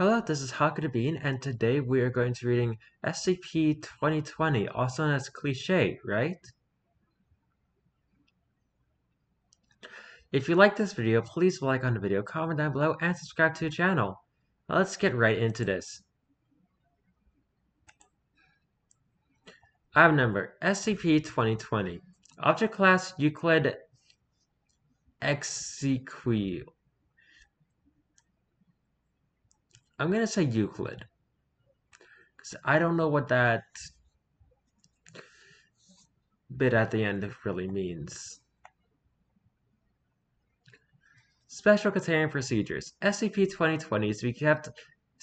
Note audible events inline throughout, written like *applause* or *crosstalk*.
Hello, this is Haku the Bean, and today we are going to be reading SCP-2020, also known as Cliché, right? If you like this video, please like on the video, comment down below, and subscribe to the channel. Now let's get right into this. Item number SCP-2020 Object Class Euclid Exequial I'm gonna say Euclid. Because I don't know what that bit at the end really means. Special containment procedures. SCP-2020 is to be kept,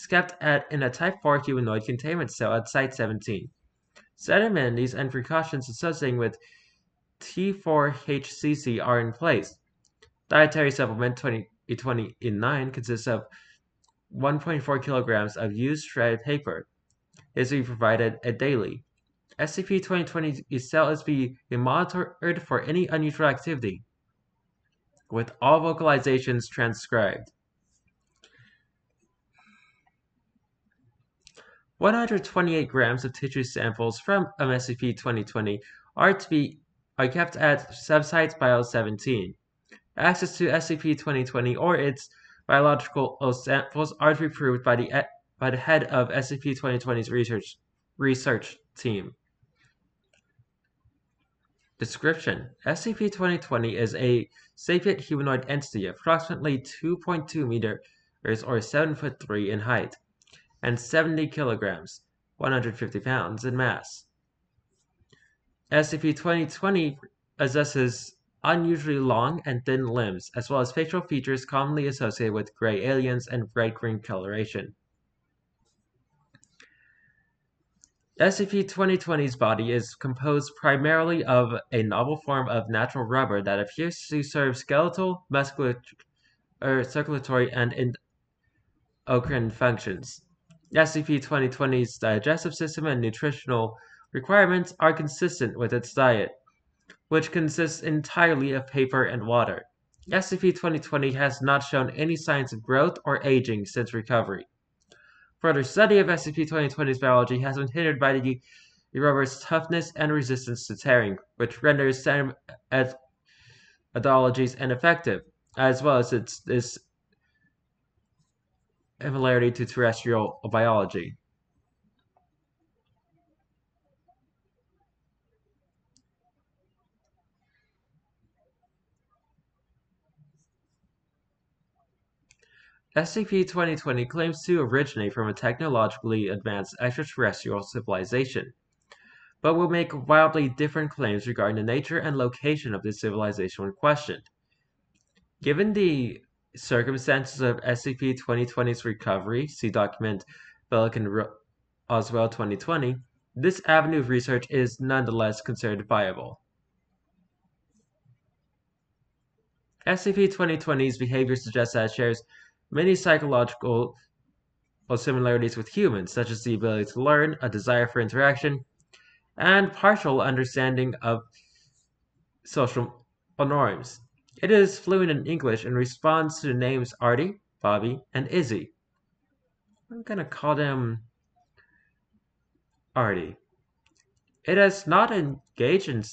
kept at, in a Type 4 humanoid containment cell at Site-17. Set amenities and precautions associated with T4HCC are in place. Dietary supplement 2029 consists of 1.4 kilograms of used shredded paper is to be provided daily. SCP-2020 cell is to be monitored for any unusual activity, with all vocalizations transcribed. 128 grams of tissue samples from um, SCP-2020 are to be are kept at Subsite Bio 17. Access to SCP-2020 or its biological samples are to be approved by the by the head of SCP-2020's research research team. Description: SCP-2020 is a sapient humanoid entity approximately 2.2 meters or 7 foot 3 in height and 70 kilograms 150 pounds in mass. SCP-2020 possesses unusually long and thin limbs, as well as facial features commonly associated with gray aliens and bright green coloration. SCP-2020's body is composed primarily of a novel form of natural rubber that appears to serve skeletal, muscular, er, circulatory, and endocrine functions. SCP-2020's digestive system and nutritional requirements are consistent with its diet which consists entirely of paper and water. SCP-2020 has not shown any signs of growth or aging since recovery. Further study of SCP-2020's biology has been hindered by the rubber's toughness and resistance to tearing, which renders some methodologies ineffective, as well as its, its similarity to terrestrial biology. SCP-2020 claims to originate from a technologically advanced extraterrestrial civilization, but will make wildly different claims regarding the nature and location of the civilization when questioned. Given the circumstances of SCP-2020's recovery, see document Pelican Oswell 2020, this avenue of research is nonetheless considered viable. SCP-2020's behavior suggests that it shares many psychological similarities with humans, such as the ability to learn, a desire for interaction, and partial understanding of social norms. It is fluent in English and responds to the names Artie, Bobby, and Izzy. I'm gonna call them Artie. It has not engaged in,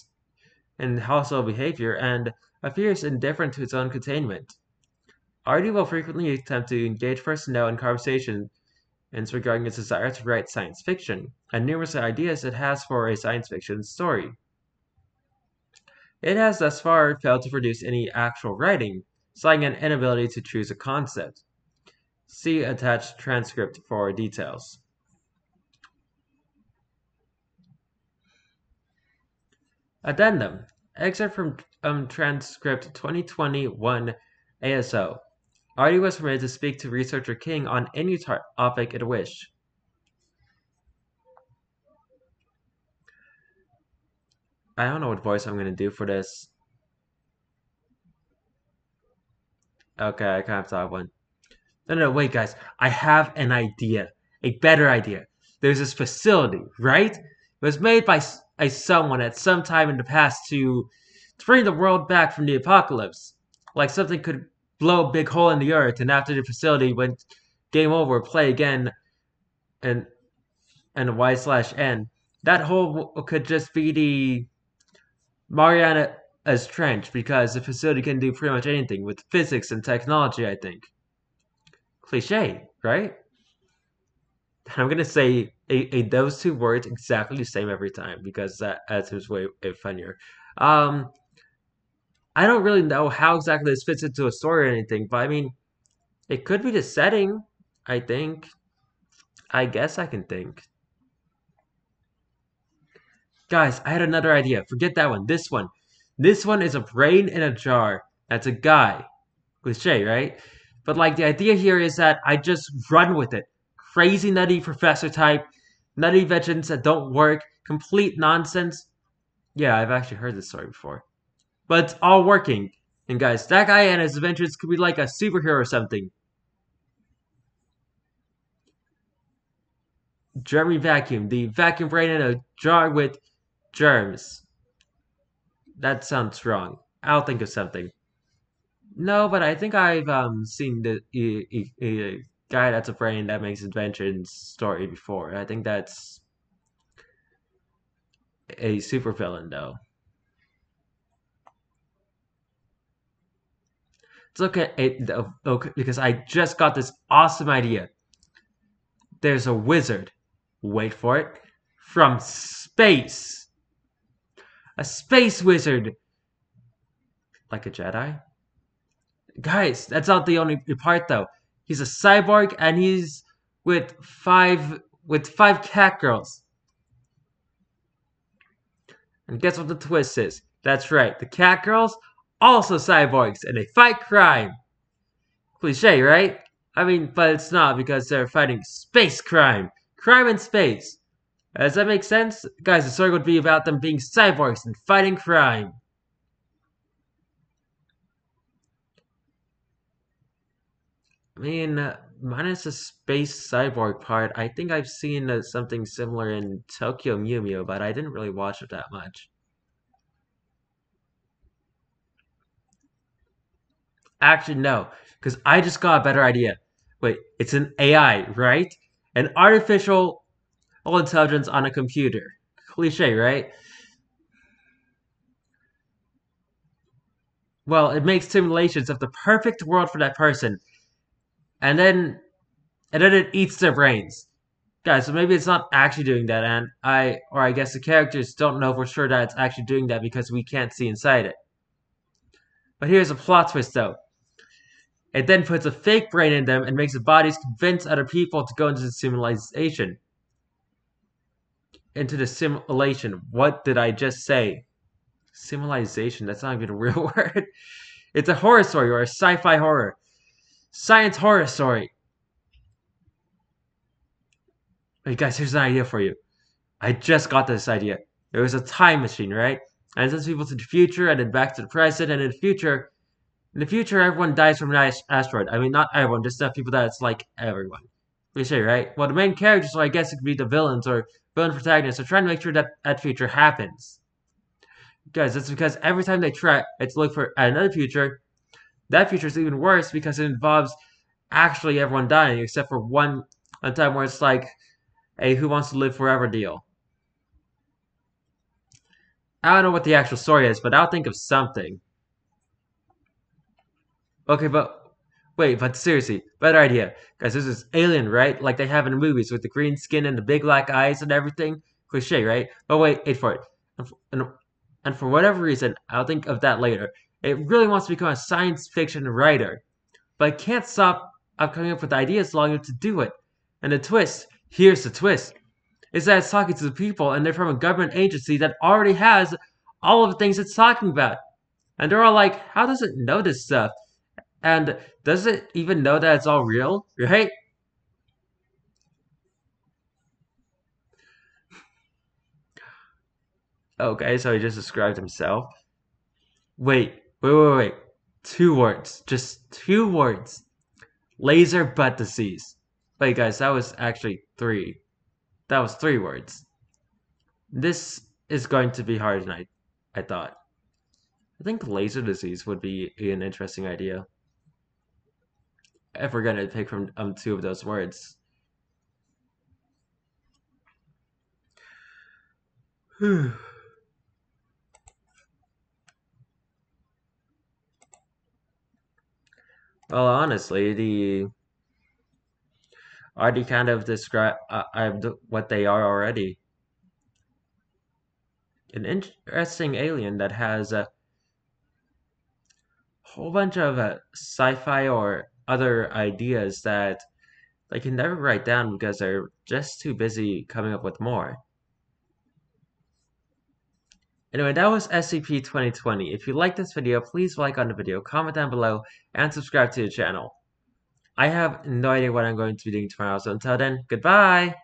in hostile behavior and appears indifferent to its own containment. Artie will frequently attempt to engage personnel in conversations regarding its desire to write science fiction, and numerous ideas it has for a science fiction story. It has thus far failed to produce any actual writing, citing an inability to choose a concept. See attached transcript for details. Addendum. Excerpt from um, transcript 2021 ASO. Artie was permitted to speak to researcher King on any topic it wished. I don't know what voice I'm going to do for this. Okay, I kind of thought one. No, no, wait, guys. I have an idea. A better idea. There's this facility, right? It was made by a someone at some time in the past to, to bring the world back from the apocalypse. Like something could blow a big hole in the earth, and after the facility went game over, play again, and and Y slash N. That hole could just be the Mariana's Trench because the facility can do pretty much anything with physics and technology, I think. Cliche, right? I'm gonna say a, a, those two words exactly the same every time because that adds his way, way funnier. Um, I don't really know how exactly this fits into a story or anything, but I mean, it could be the setting. I think. I guess I can think. Guys, I had another idea. Forget that one. This one. This one is a brain in a jar. That's a guy. Cliche, right? But like the idea here is that I just run with it. Crazy nutty professor type, nutty inventions that don't work, complete nonsense. Yeah, I've actually heard this story before. But it's all working. And guys, that guy and his adventures could be like a superhero or something. Jeremy Vacuum, the vacuum brain in a jar with germs. That sounds wrong. I'll think of something. No, but I think I've um, seen the a, a, a guy that's a brain that makes inventions story before. I think that's a super villain though. It's okay, it, okay because I just got this awesome idea. There's a wizard. Wait for it. From space. A space wizard. Like a Jedi? Guys, that's not the only part though. He's a cyborg and he's with five with five cat girls. And guess what the twist is? That's right, the cat girls also cyborgs and they fight crime. Cliche, right? I mean, but it's not because they're fighting space crime. Crime in space. Does that make sense? Guys, the story would be about them being cyborgs and fighting crime. I mean, minus the space cyborg part, I think I've seen uh, something similar in Tokyo Mew Mew, but I didn't really watch it that much. Actually, no, because I just got a better idea. Wait, it's an AI, right? An artificial intelligence on a computer. Cliche, right? Well, it makes simulations of the perfect world for that person and then and then it eats their brains. Guys, so maybe it's not actually doing that, and I or I guess the characters don't know for sure that it's actually doing that because we can't see inside it. But here's a plot twist though. It then puts a fake brain in them and makes the bodies convince other people to go into the simulation. Into the simulation. What did I just say? Simulation. That's not even a real *laughs* word. It's a horror story or a sci-fi horror. Science horror story. Hey guys, here's an idea for you. I just got this idea. There was a time machine, right? And it sends people to the future and then back to the present. And in the future, in the future, everyone dies from an asteroid. I mean, not everyone, just the people that's like everyone. We say, right? Well, the main characters, so I guess it could be the villains or villain protagonists, are trying to make sure that that future happens. Guys, that's because every time they try to look for another future, that future is even worse because it involves actually everyone dying, except for one, one time where it's like a who wants to live forever deal. I don't know what the actual story is, but I'll think of something. Okay, but wait, but seriously, better idea. Guys, this is Alien, right? Like they have in the movies with the green skin and the big black eyes and everything. Cliche, right? But wait, wait for it. And for, and, and for whatever reason, I'll think of that later. It really wants to become a science fiction writer, but it can't stop I'm coming up with ideas long enough to do it. And the twist, here's the twist, is that it's talking to the people and they're from a government agency that already has all of the things it's talking about. And they're all like, how does it know this stuff? And does it even know that it's all real? Right? Okay, so he just described himself. Wait, Wait, wait, wait. Two words. Just two words. Laser butt disease. Wait, guys, that was actually three. That was three words. This is going to be harder than I, I thought. I think laser disease would be an interesting idea. If we're gonna pick from um two of those words. *sighs* well, honestly, the already kind of describe uh, what they are already. An interesting alien that has a whole bunch of uh, sci-fi or other ideas that they can never write down because they're just too busy coming up with more. Anyway, that was SCP-2020. If you like this video, please like on the video, comment down below, and subscribe to the channel. I have no idea what I'm going to be doing tomorrow, so until then, goodbye!